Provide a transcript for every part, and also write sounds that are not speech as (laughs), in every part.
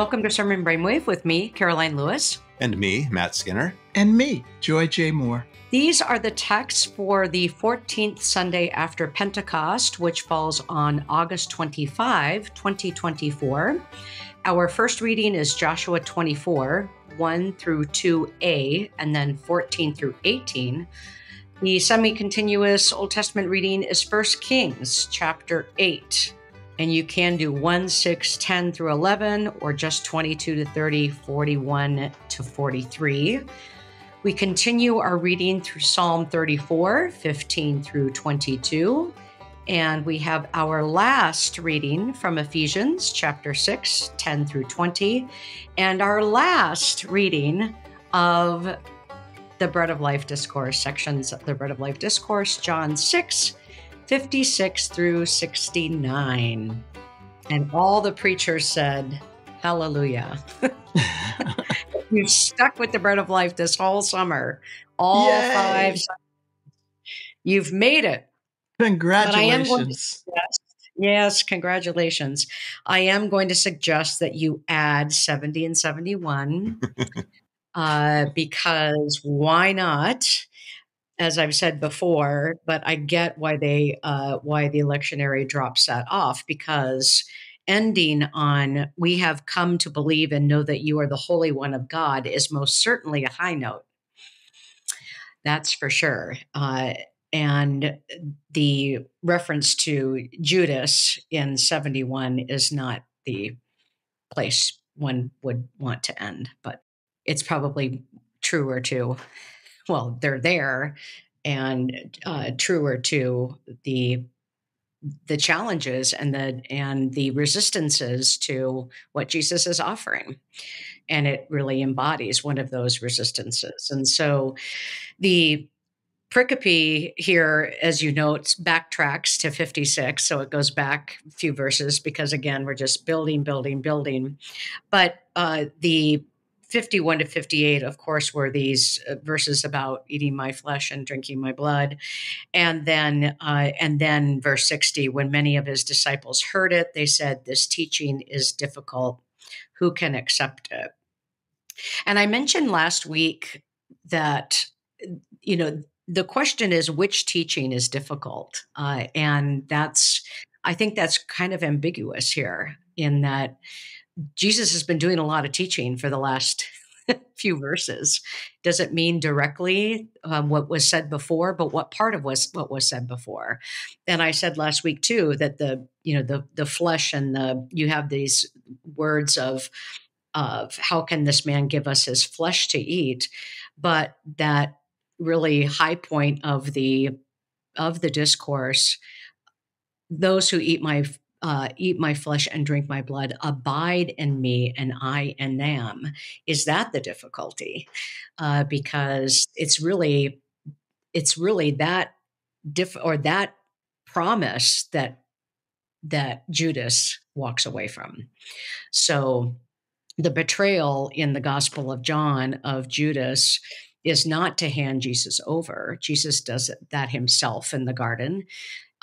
Welcome to Sermon Brainwave with me, Karoline Lewis. And me, Matt Skinner. And me, Joy J. Moore. These are the texts for the 14th Sunday after Pentecost, which falls on August 25, 2024. Our first reading is Joshua 24, 1 through 2a, and then 14 through 18. The semi continuous Old Testament reading is 1 Kings chapter 8. And you can do 1, 6, 10 through 11, or just 22 to 30, 41 to 43. We continue our reading through Psalm 34, 15 through 22. And we have our last reading from Ephesians chapter 6, 10 through 20. And our last reading of the Bread of Life Discourse, sections of the Bread of Life Discourse, John 6, 56 through 69. And all the preachers said, Hallelujah. (laughs) You've stuck with the bread of life this whole summer. All Yay. five. You've made it. Congratulations. Suggest, yes, congratulations. I am going to suggest that you add 70 and 71 (laughs) uh, because why not? As I've said before, but I get why they uh, why the lectionary drops that off because ending on we have come to believe and know that you are the holy one of god is most certainly a high note that's for sure uh, and the reference to judas in 71 is not the place one would want to end but it's probably truer to well they're there and uh, truer to the the challenges and the and the resistances to what Jesus is offering. And it really embodies one of those resistances. And so the pericope here as you note backtracks to 56 so it goes back a few verses because again we're just building building building. But uh, the 51 to 58, of course, were these uh, verses about eating my flesh and drinking my blood. And then, uh, and then verse 60, when many of his disciples heard it, they said, This teaching is difficult. Who can accept it? And I mentioned last week that, you know, the question is which teaching is difficult? Uh, and that's, I think that's kind of ambiguous here in that Jesus has been doing a lot of teaching for the last (laughs) few verses. Doesn't mean directly um, what was said before, but what part of was what was said before. And I said last week too that the you know the the flesh and the you have these words of of how can this man give us his flesh to eat, but that really high point of the of the discourse those who eat my uh, eat my flesh and drink my blood, abide in me and I in them. Is that the difficulty? Uh, because it's really, it's really that diff or that promise that that Judas walks away from. So the betrayal in the Gospel of John of Judas is not to hand Jesus over. Jesus does that himself in the garden.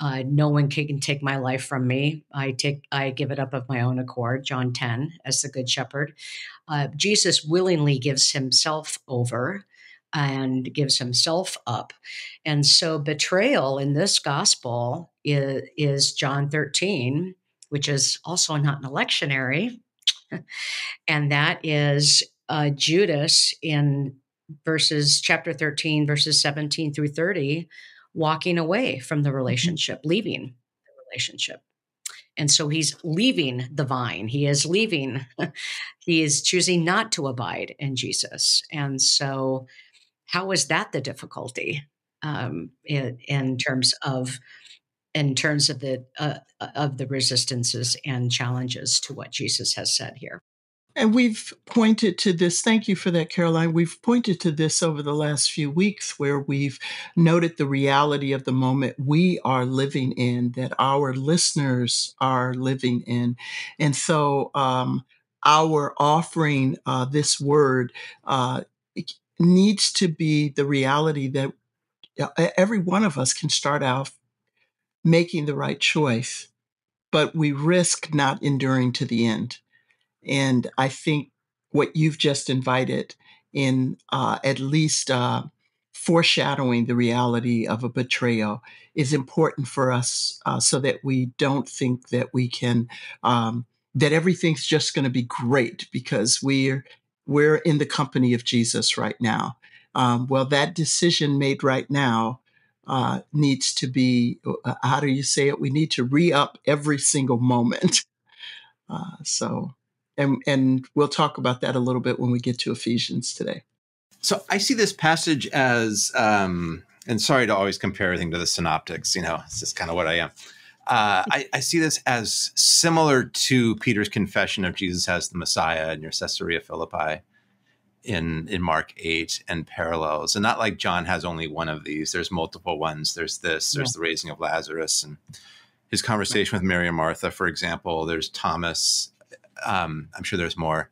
Uh, no one can take my life from me. I take, I give it up of my own accord. John 10, as the Good Shepherd. Uh, Jesus willingly gives himself over and gives himself up. And so betrayal in this gospel is, is John 13, which is also not an electionary, (laughs) and that is uh, Judas in verses chapter 13, verses 17 through 30 walking away from the mm-hmm. relationship, leaving the relationship. And so he's leaving the vine. He is leaving, (laughs) he is choosing not to abide in Jesus. And so, how is that the difficulty um, in, in, terms of? in terms of the uh, of the resistances and challenges to what Jesus has said here. And we've pointed to this. Thank you for that, Karoline. We've pointed to this over the last few weeks where we've noted the reality of the moment we are living in, that our listeners are living in. And so, um, our offering uh, this word uh, needs to be the reality that uh, every one of us can start out making the right choice but we risk not enduring to the end. And I think what you've just invited in uh, at least uh, foreshadowing the reality of a betrayal is important for us uh, so that we don't think that we can um, that everything's just going to be great because we're we're in the company of jesus right now. Um, well that decision made right now uh, needs to be uh, how do you say it? We need to re-up every single moment. (laughs) Uh, so and and we'll talk about that a little bit when we get to ephesians today so I see this passage as, um, and sorry to always compare everything to the synoptics, you know, it's just kind of what I am. Uh, I, I, see this as similar to Peter's confession of Jesus as the Messiah in your Caesarea Philippi in in Mark 8 and parallels. And not like John has only one of these. There's multiple ones. There's this, there's yeah. the raising of Lazarus and his conversation with Mary and Martha, for example. There's Thomas. Um, I'm sure there's more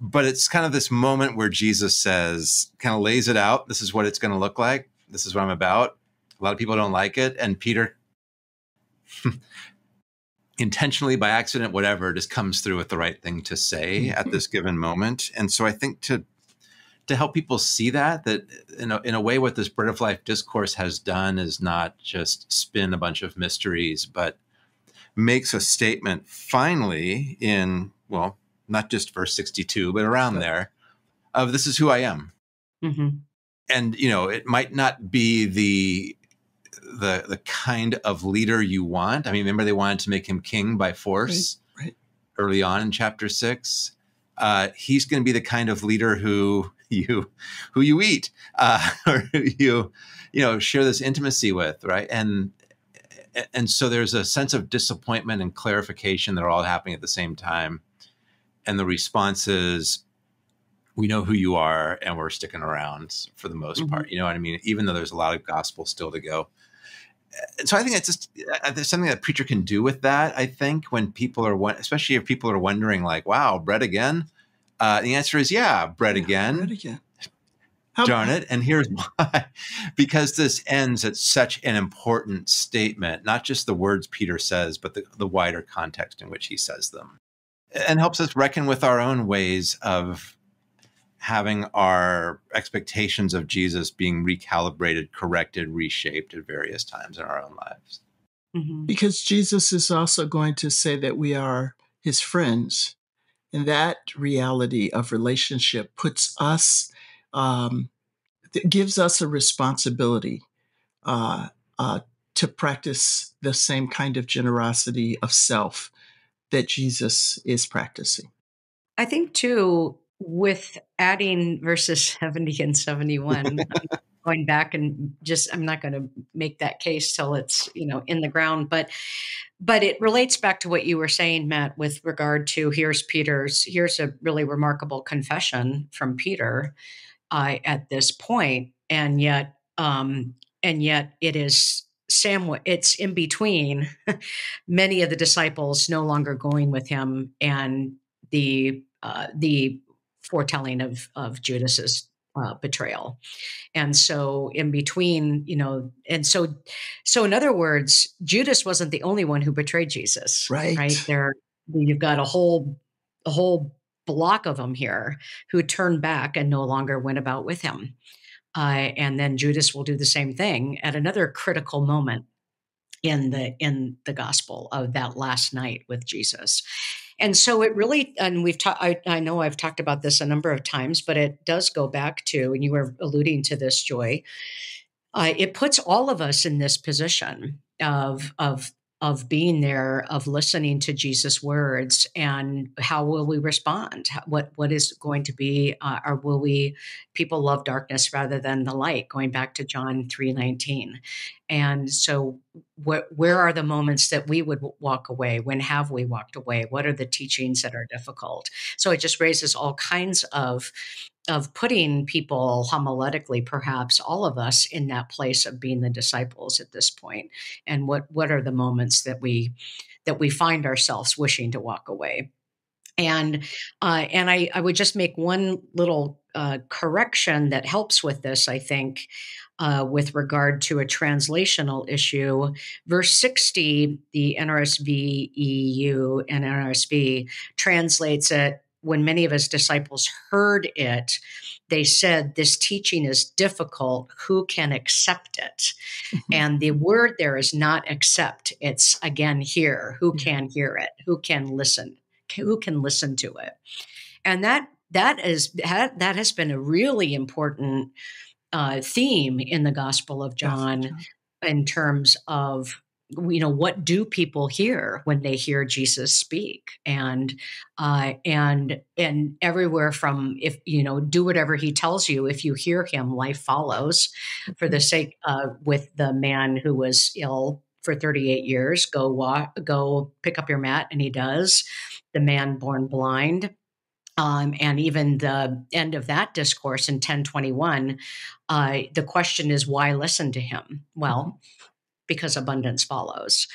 but it's kind of this moment where Jesus says, kind of lays it out. This is what it's going to look like. This is what I'm about. A lot of people don't like it. And Peter, (laughs) intentionally, by accident, whatever, just comes through with the right thing to say at mm-hmm. this given moment. And so I think to, to help people see that, that in a, in a way, what this Bread of Life discourse has done is not just spin a bunch of mysteries, but makes a statement finally in, well, not just verse 62, but around there, of this is who I am. Mm-hmm. And, you know, it might not be the the the kind of leader you want. I mean, remember they wanted to make him king by force right, right. early on in chapter six. Uh, he's going to be the kind of leader who you who you eat uh, (laughs) or who you you know share this intimacy with, right? And and so there's a sense of disappointment and clarification that are all happening at the same time. And the response is we know who you are and we're sticking around for the most mm-hmm. part. You know what i mean? Even though there's a lot of gospel still to go. And so i think it's just there's something that preacher can do with that i think when people are especially if people are wondering like wow bread again? Uh, the answer is yeah bread yeah, again. bread again How Darn it. And here's (laughs) why. because this ends at such an important statement, not just the words Peter says, but the, the wider context in which he says them and helps us reckon with our own ways of having our expectations of Jesus being recalibrated, corrected, reshaped at various times in our own lives. Mm-hmm. Because Jesus is also going to say that we are his friends. And that reality of relationship puts us, um, gives us a responsibility uh, uh, to practice the same kind of generosity of self that Jesus is practicing. I think, too, with adding verses (laughs) 70 and 71, (laughs) going back and just, I'm not going to make that case till it's, you know, in the ground, but but it relates back to what you were saying matt with regard to here's peter's here's a really remarkable confession from peter uh, at this point and yet um, and yet it is Sam, it's in between (laughs) many of the disciples no longer going with him and the uh, the foretelling of of Judas's uh, betrayal, and so in between, you know, and so so in other words, Judas wasn't the only one who betrayed Jesus, right? Right there, you've got a whole a whole block of them here who turned back and no longer went about with him. Uh, and then Judas will do the same thing at another critical moment in the in the gospel of that last night with Jesus. And so it really, and we've talked, I, I, know I've talked about this a number of times, but it does go back to, and you were alluding to this, Joy. Uh, it puts all of us in this position of of of being there, of listening to Jesus' words, and how will we respond? What what is going to be, uh, or will we? People love darkness rather than the light. Going back to John three nineteen, and so? Where are the moments that we would walk away? When have we walked away? What are the teachings that are difficult? So it just raises all kinds of of putting people homiletically perhaps all of us in that place of being the disciples at this point and what what are the moments that we that we find ourselves wishing to walk away and uh, and I, I would just make one little uh, correction that helps with this i think uh, with regard to a translational issue. Verse 60, the NRSVue and NRSV translates it when many of his disciples heard it, they said, This teaching is difficult. Who can accept it? Mm-hmm. And the word there is not accept, it's again here. Who can hear it? Who can listen? Who can listen to it? And that that is that has been a really important uh, theme in the Gospel of John in terms of you know what do people hear when they hear jesus speak? And uh, and and everywhere from if you know do whatever he tells you if you hear him life follows. For the mm-hmm. sake uh, with the man who was ill for 38 years go walk go pick up your mat and he does. The man born blind. Um, and even the end of that discourse in 1021 uh, the question is why listen to him? Well mm-hmm. Because abundance follows.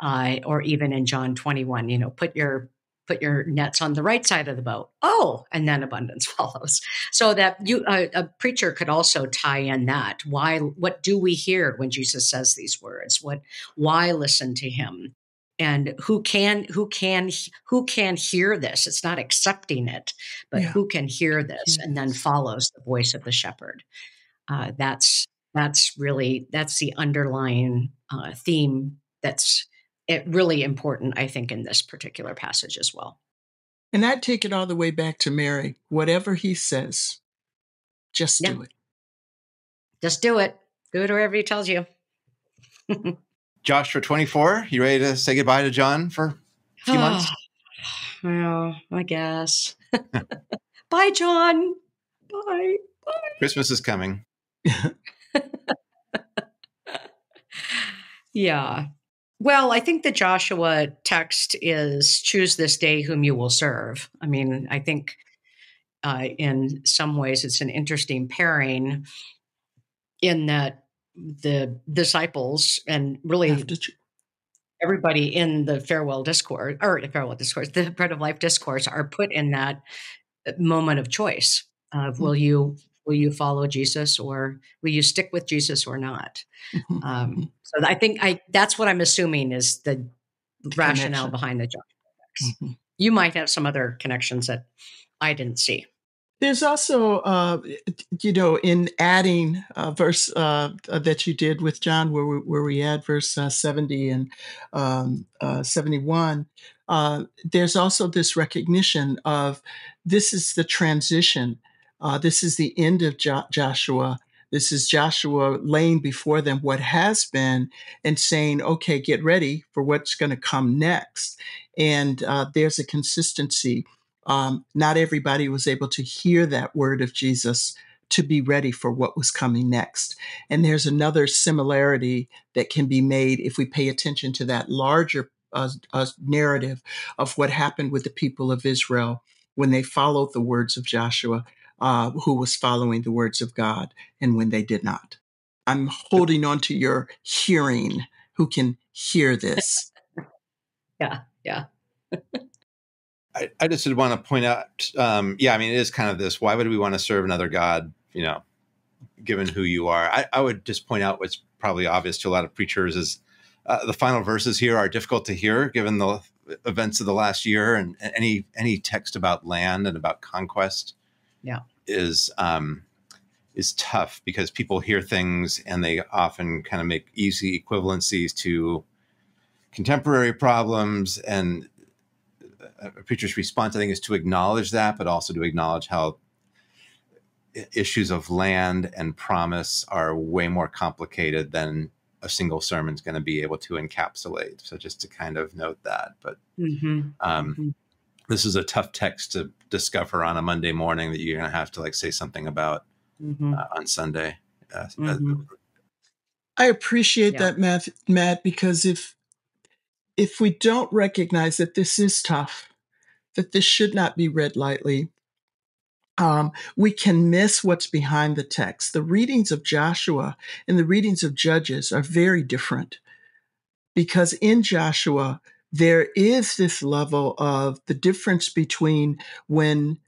Uh, or even in john 21 you know put your put your nets on the right side of the boat. Oh and then abundance (laughs) follows. So that you uh, a preacher could also tie in that. Why what do we hear when jesus says these words? What why listen to him? And who can who can who can hear this? It's not accepting it but yeah. who can hear this? And then follows the voice of the shepherd. Uh, that's that's really that's the underlying uh, theme that's it, eh, really important i think in this particular passage as well and i'd take it all the way back to mary whatever he says just do it just do it do it wherever he tells you (laughs) Joshua 24, you ready to say goodbye to John for a few months? Well, I guess. (laughs) Bye, John. Bye. Bye. Christmas is coming. (laughs) yeah. Well, I think the Joshua text is choose this day whom you will serve. I mean, I think uh, in some ways it's an interesting pairing in that the disciples and really everybody in the farewell discourse or the farewell discourse, the bread of life discourse are put in that uh, moment of choice of will you will you follow Jesus or will you stick with Jesus or not? Um, (laughs) so I think I that's what I'm assuming is the, rationale behind the John. Mm-hmm. You might have some other connections that I didn't see. There's also, uh, you know, in adding uh, verse uh, that you did with John, where we, where we add verse uh, 70 and um, uh, 71, uh, there's also this recognition of this is the transition. This is the end of jo- Joshua. This is Joshua laying before them what has been and saying, okay, get ready for what's going to come next. And there's a consistency um, not everybody was able to hear that word of Jesus to be ready for what was coming next. And there's another similarity that can be made if we pay attention to that larger uh, uh, narrative of what happened with the people of Israel when they followed the words of Joshua, uh, who was following the words of God, and when they did not. I'm holding on to your hearing, who can hear this. (laughs) yeah, yeah. I, I just did want to point out, um, yeah, I mean, it is kind of this. Why would we want to serve another god? You know, given who you are. I, I would just point out what's probably obvious to a lot of preachers is uh, the final verses here are difficult to hear given the events of the last year and, and any any text about land and about conquest. Yeah, is um, is tough because people hear things and they often kind of make easy equivalencies to contemporary problems and a preacher's response, I think, is to acknowledge that, but also to acknowledge how issues of land and promise are way more complicated than a single sermon is going to be able to encapsulate. So just to kind of note that, but mm-hmm. Um, mm-hmm. This is a tough text to discover on a Monday morning that you're going to have to like say something about mm-hmm. uh, on Sunday. Uh, mm-hmm. I appreciate yeah. that, Matt, Matt, because if if we don't recognize that this is tough, that this should not be read lightly, um, we can miss what's behind the text. The readings of Joshua and the readings of Judges are very different because in Joshua, there is this level of the difference between when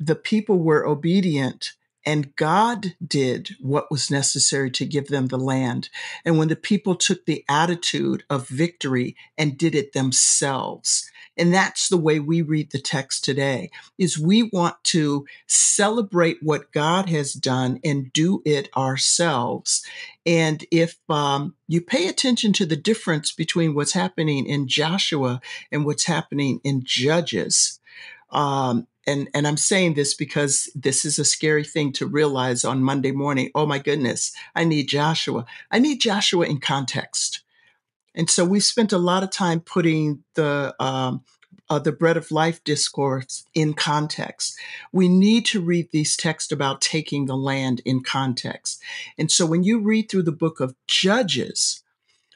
the people were obedient And God did what was necessary to give them the land. And when the people took the attitude of victory and did it themselves, and that's the way we read the text today, is we want to celebrate what God has done and do it ourselves. And if um, you pay attention to the difference between what's happening in Joshua and what's happening in Judges, um, and and I'm saying this because this is a scary thing to realize on Monday morning. Oh my goodness, I need Joshua. I need Joshua in context. And so we spent a lot of time putting the um, uh, the bread of life discourse in context. We need to read these texts about taking the land in context. And so when you read through the book of Judges,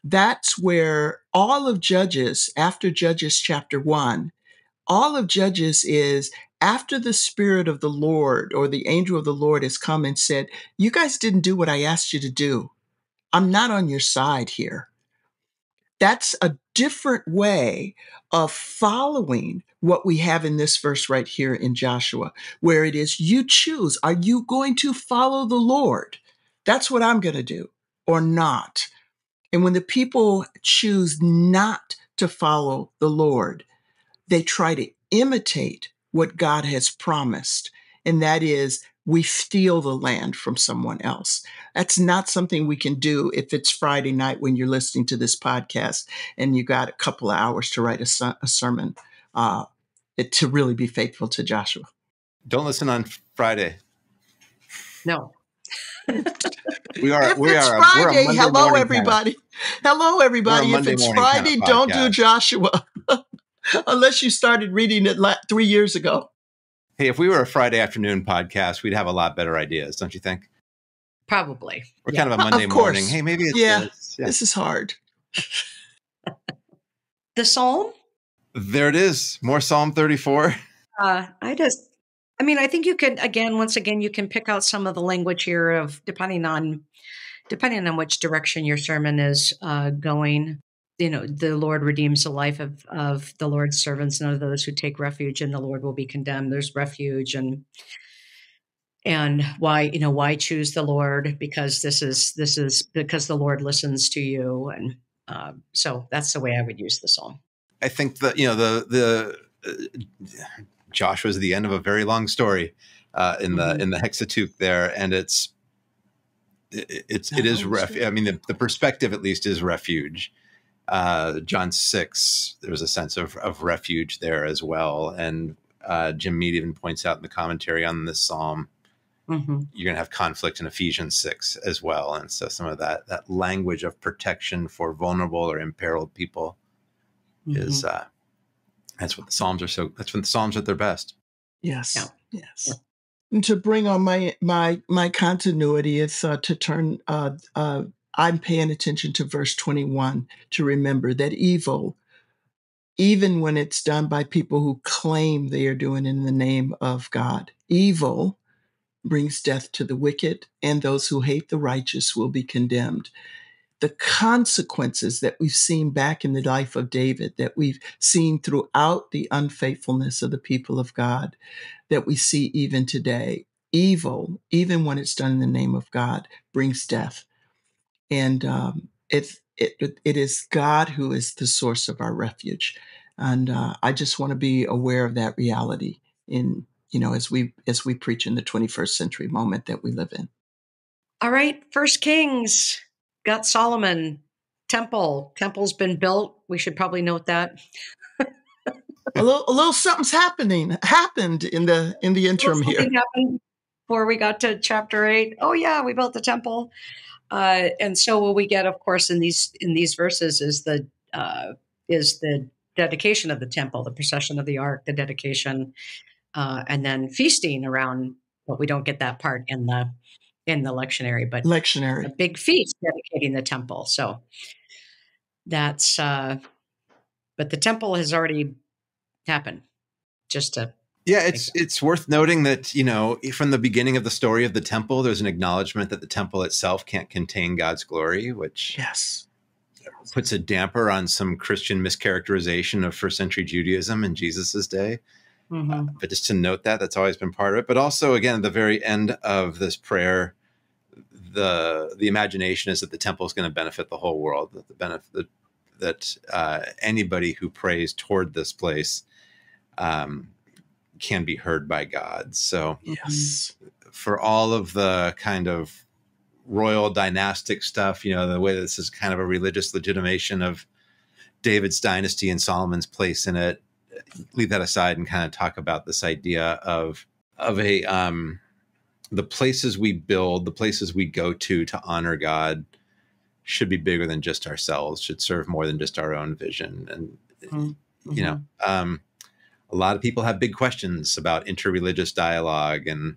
that's where all of Judges, after Judges chapter one, all of Judges is after the Spirit of the Lord or the angel of the Lord has come and said, You guys didn't do what I asked you to do. I'm not on your side here. That's a different way of following what we have in this verse right here in Joshua, where it is you choose. Are you going to follow the Lord? That's what I'm going to do or not. And when the people choose not to follow the Lord, they try to imitate what God has promised. And that is, we steal the land from someone else. That's not something we can do if it's Friday night when you're listening to this podcast and you got a couple of hours to write a, a sermon uh, it, to really be faithful to Joshua. Don't listen on Friday. No. we are. If we it's are. Friday. Hello, everybody. Hello, everybody. If it's Friday, kind of don't do Joshua. (laughs) unless you started reading it three years ago. Hey, if we were a Friday afternoon podcast, we'd have a lot better ideas, don't you think? Probably. We're yeah. kind of a (laughs) Monday of morning. Hey, maybe it's yeah, this. yeah. This is hard. (laughs) the Psalm. There it is. More Psalm 34. Uh, I just, I mean, I think you can, again, once again, you can pick out some of the language here of depending on, depending on which direction your sermon is uh, going you know the lord redeems the life of of the lord's servants none of those who take refuge in the lord will be condemned. There's refuge and and why you know why choose the lord? Because this is this is because the lord listens to you and uh, so that's the way i would use the psalm. I think that you know the the uh, joshua's the end of a very long story uh, in the mm-hmm. in the hexateuch there and it's it, it's it is ref- i mean the, the perspective at least is refuge uh, John 6, there's a sense of, of refuge there as well. And uh, Jim Mead even points out in the commentary on this psalm, mm-hmm. you're going to have conflict in Ephesians 6 as well. And so some of that, that language of protection for vulnerable or imperiled people mm-hmm. is, uh, that's what the Psalms are so, that's when the Psalms are at their best. Yes. Yeah. Yes. Yeah. And to bring on my my my continuity is uh, to turn uh, uh, I'm paying attention to verse 21 to remember that evil, even when it's done by people who claim they are doing in the name of God, evil brings death to the wicked, and those who hate the righteous will be condemned. The consequences that we've seen back in the life of David, that we've seen throughout the unfaithfulness of the people of God, that we see even today, evil, even when it's done in the name of God, brings death and um, it, it it is God who is the source of our refuge, and uh, I just want to be aware of that reality in you know as we as we preach in the 21st century moment that we live in. All right, First Kings got Solomon temple. Temple's been built. We should probably note that. a little, a little something's happening happened in the in the interim here. Happened before we got to chapter eight. Oh yeah, we built the temple. Uh, and so what we get, of course, in these in these verses is the uh, is the dedication of the temple, the procession of the ark, the dedication, uh, and then feasting around. But we don't get that part in the in the lectionary, but lectionary, a big feast dedicating the temple. So that's uh, but the temple has already happened. Just to yeah, it's it's worth noting that you know from the beginning of the story of the temple, there's an acknowledgement that the temple itself can't contain God's glory, which yes puts a damper on some Christian mischaracterization of first century Judaism in Jesus's day. Mm-hmm. Uh, but just to note that, that's always been part of it. But also, again, at the very end of this prayer, the the imagination is that the temple is going to benefit the whole world. That the benefit that uh, anybody who prays toward this place um, can be heard by God. So, yes, for all of the kind of royal dynastic stuff, you know, the way this is kind of a religious legitimation of David's dynasty and Solomon's place in it. Leave that aside and kind of talk about this idea of of a um, the places we build, the places we go to to honor God should be bigger than just ourselves, should serve more than just our own vision. And, mm-hmm. you know, um, a lot of people have big questions about interreligious dialogue and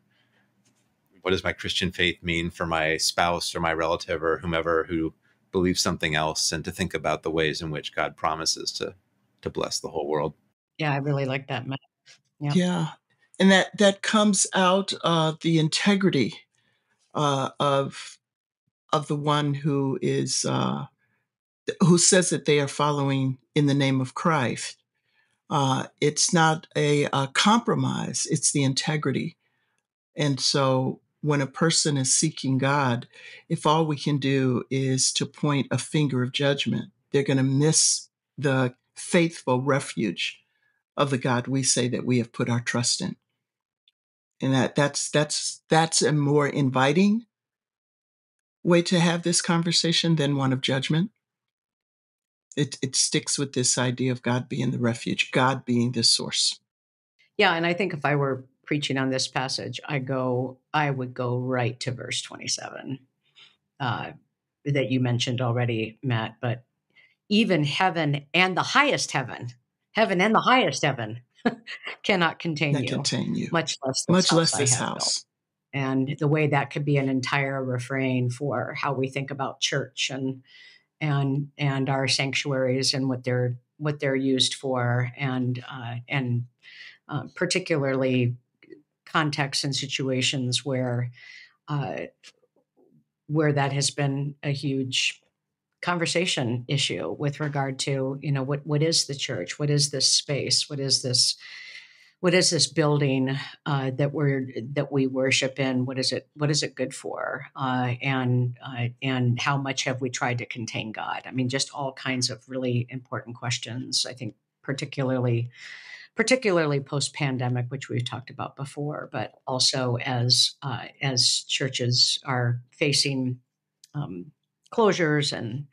what does my Christian faith mean for my spouse or my relative or whomever who believes something else, and to think about the ways in which God promises to to bless the whole world. Yeah, I really like that. Yeah. yeah and that that comes out of the integrity uh, of of the one who is uh, who says that they are following in the name of Christ. Uh, it's not a, a, compromise; it's the integrity. And so, when a person is seeking God, if all we can do is to point a finger of judgment, they're going to miss the faithful refuge of the God we say that we have put our trust in and that that's that's that's a more inviting way to have this conversation than one of judgment it it sticks with this idea of god being the refuge god being the source. Yeah and i think if i were preaching on this passage i go i would go right to verse 27 uh, that you mentioned already matt but even heaven and the highest heaven heaven and the highest heaven (laughs) cannot contain you, contain you, much less much less this house. And the way that could be an entire refrain for how we think about church and and and our sanctuaries and what they're what they're used for, and uh, and uh, particularly contexts and situations where uh, where that has been a huge conversation issue with regard to you know what what is the church? What is this space? What is this what is this building uh, that we're that we worship in? What is it what is it good for? Uh, and uh, and how much have we tried to contain god? I mean just all kinds of really important questions i think particularly particularly post pandemic which we've talked about before but also as uh, as churches are facing um, closures and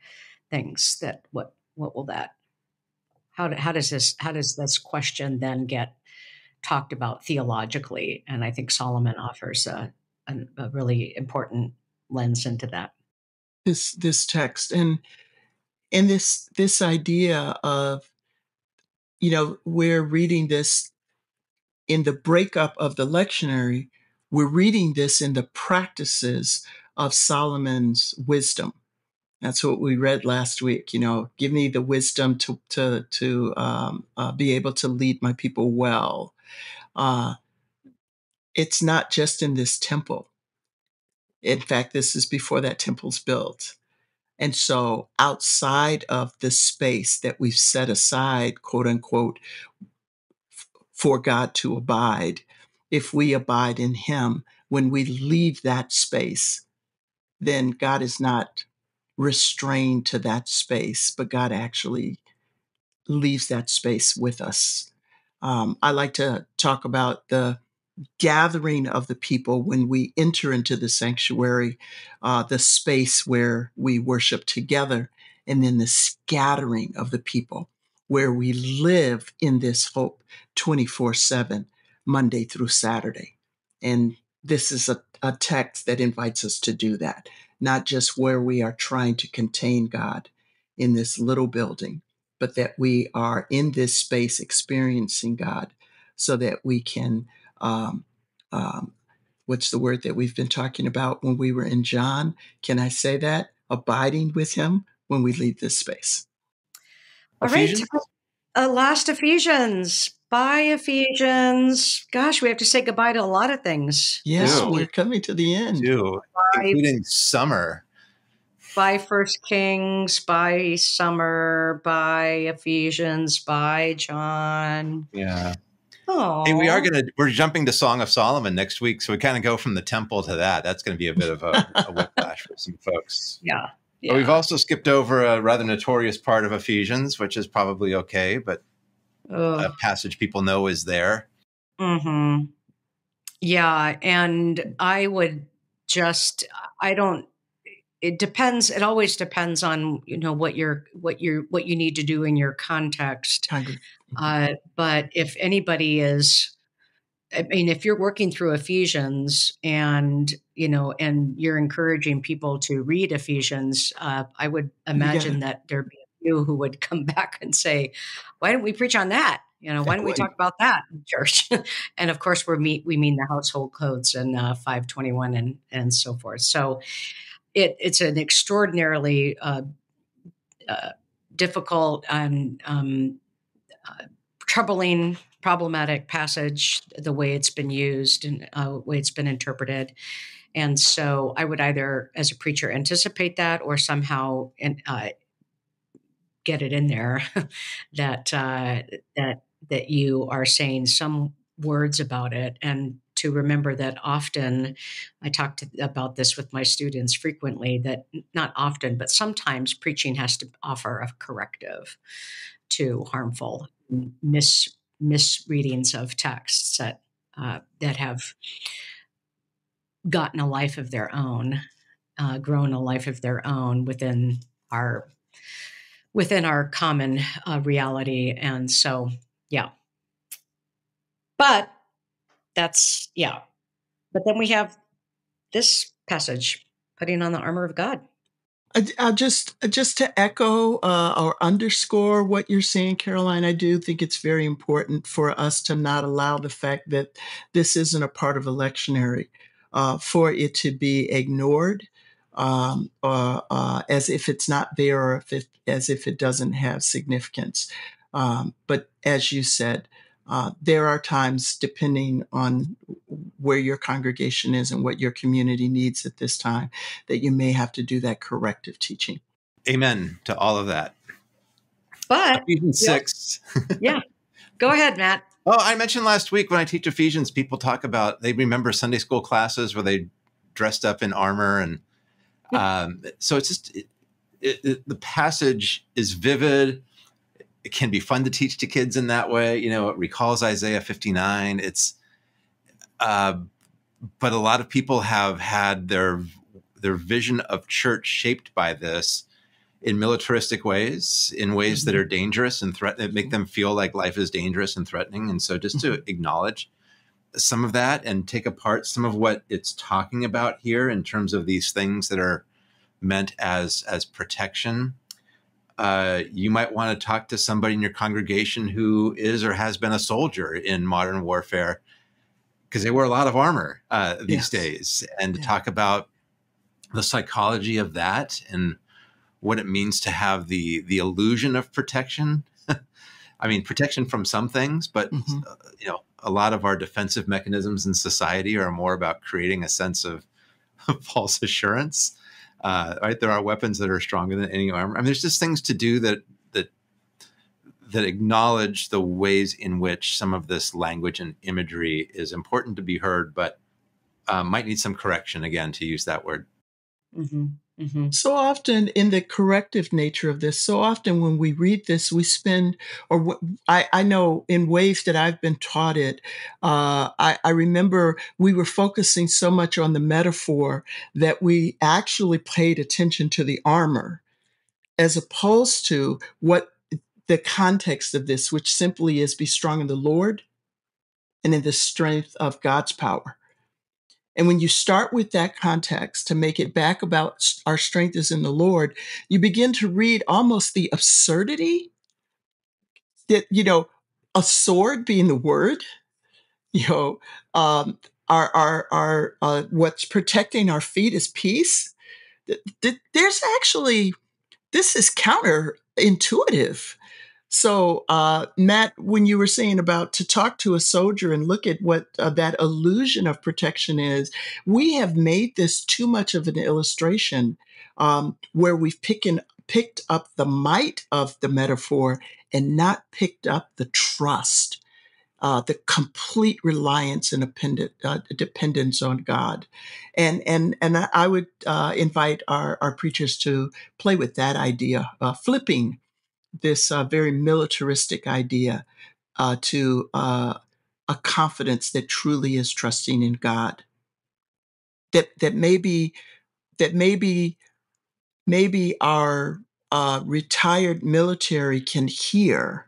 things that what what will that how, do, how does this how does this question then get talked about theologically and i think solomon offers a, a, a really important lens into that this this text and and this this idea of you know we're reading this in the breakup of the lectionary we're reading this in the practices of solomon's wisdom that's what we read last week. You know, give me the wisdom to to to um, uh, be able to lead my people well. Uh, it's not just in this temple. In fact, this is before that temple's built. And so, outside of the space that we've set aside, quote unquote, for God to abide, if we abide in Him, when we leave that space, then God is not restrained to that space, but God actually leaves that space with us. Um, I like to talk about the gathering of the people when we enter into the sanctuary, uh, the space where we worship together, and then the scattering of the people where we live in this hope 24 7, Monday through Saturday. And this is a, a text that invites us to do that not just where we are trying to contain God in this little building, but that we are in this space experiencing God so that we can, um, um, what's the word that we've been talking about when we were in John? Can I say that? Abiding with Him when we leave this space. All right. Uh, last Ephesians. Bye, Ephesians. Gosh, we have to say goodbye to a lot of things. Yes, we're coming to the end. Too, including summer. Bye, First Kings. by Summer. by Ephesians. by John. Yeah. Oh, Hey, we are gonna we're jumping to Song of Solomon next week, so we kind of go from the temple to that. That's going to be a bit of a, a whiplash for some folks. Yeah. But we've also skipped over a rather notorious part of Ephesians, which is probably okay, but a passage people know is there. hmm Yeah, and I would just I don't it depends it always depends on you know what you're what you're what you need to do in your context. Uh, but if anybody is I mean, if you're working through Ephesians and you know, and you're encouraging people to read Ephesians, uh, I would imagine that there'd be a few who would come (laughs) back and say, "Why don't we preach on that? You know, why don't we talk about that in church?" (laughs) and of course, we're meet we mean the household codes and uh, 521 and and so forth. So it it's an extraordinarily uh, uh, difficult and um, uh, troubling, problematic passage, the way it's been used and uh, way it's been interpreted. And so I would either, as a preacher, anticipate that or somehow uh, get it in there (laughs) that uh, that that you are saying some words about it and to remember that often i talk to, about this with my students frequently that not often but sometimes preaching has to offer a corrective to harmful mis misreadings of texts that uh, that have gotten a life of their own, uh, grown a life of their own within our within our common uh, reality, and so yeah. But that's yeah. But then we have this passage, putting on the armor of God. I, I just just to echo uh, or underscore what you're saying, Karoline, I do think it's very important for us to not allow the fact that this isn't a part of a lectionary uh, for it to be ignored um, uh, uh, as if it's not there or if it, as if it doesn't have significance. Um, but as you said, uh, there are times, depending on where your congregation is and what your community needs at this time, that you may have to do that corrective teaching. Amen to all of that. But (laughs) Ephesians Yeah. 6. (laughs) yeah, go ahead, Matt. Oh, I mentioned last week when I teach Ephesians, people talk about they remember Sunday school classes where they dressed up in armor, and um, so it's just it, it, it- the passage is vivid. It can be fun to teach to kids in that way. You know, it recalls Isaiah fifty nine. It's, uh, but a lot of people have had their their vision of church shaped by this in militaristic ways, in ways that are dangerous and threat that make them feel like life is dangerous and threatening. And so just to acknowledge some of that and take apart some of what it's talking about here in terms of these things that are meant as as protection. Uh, you might want to talk to somebody in your congregation who is or has been a soldier in modern warfare because they wear a lot of armor uh, these Yes. days, and to Yeah. talk about the psychology of that and what it means to have the the illusion of protection. (laughs) I mean, protection from some things, but Mhm. uh, you know, a lot of our defensive mechanisms in society are more about creating a sense of (laughs) false assurance. Uh, right? There are weapons that are stronger than any armor. I mean, there's just things to do that that that acknowledge the ways in which some of this language and imagery is important to be heard, but uh, might need some correction. Again, to use that word. hmm hmm So often, in the corrective nature of this, so often when we read this, we spend, or I, I know in ways that I've been taught it, uh, I, I remember we were focusing so much on the metaphor that we actually paid attention to the armor as opposed to what the context of this, which simply is be strong in the Lord and in the strength of God's power. And when you start with that context to make it back about our strength is in the Lord, you begin to read almost the absurdity that, you know, a sword being the word, (laughs) you know, um, our, our, our, uh, what's protecting our feet is peace. Th- th- There's actually, this is counterintuitive. So, uh, Matt, when you were saying about to talk to a soldier and look at what uh, that illusion of protection is, we have made this too much of an illustration um, where we've picking, picked up the might of the metaphor and not picked up the trust. uh, the complete reliance and uh, dependence on God. And and and I would uh, invite our, our preachers to play with that idea, uh, flipping this uh, very militaristic idea uh, to a confidence that truly is trusting in God. That that maybe that maybe maybe our retired military can hear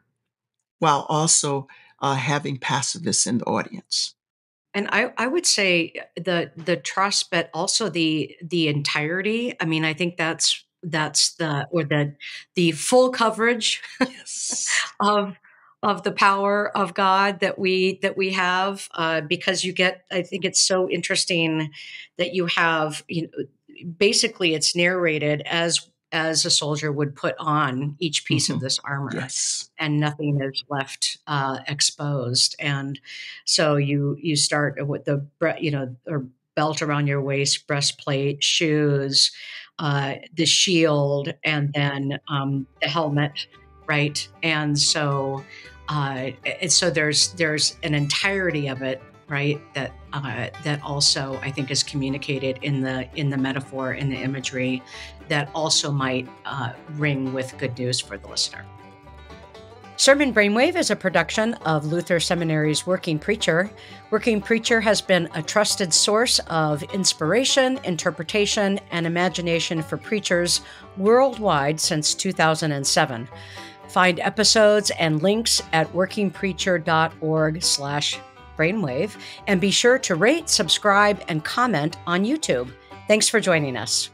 while also uh, having pacifists in the audience. And I, I would say the the trust, but also the the entirety. I mean, I think that's that's the or the the full coverage yes. (laughs) of of the power of God that we that we have. Uh, because you get, I think it's so interesting that you have you know basically it's narrated as as a soldier would put on each piece mm-hmm. of this armor yes. and nothing is left uh, exposed and so you you start with the you know or belt around your waist breastplate shoes uh, the shield and then um, the helmet right? And so uh, and so there's there's an entirety of it right that uh, that also i think is communicated in the in the metaphor in the imagery that also might uh, ring with good news for the listener Sermon Brainwave is a production of Luther Seminary's Working Preacher. Working Preacher has been a trusted source of inspiration, interpretation, and imagination for preachers worldwide since 2007. Find episodes and links at workingpreacher.org/slash brainwave. And be sure to rate, subscribe, and comment on YouTube. Thanks for joining us.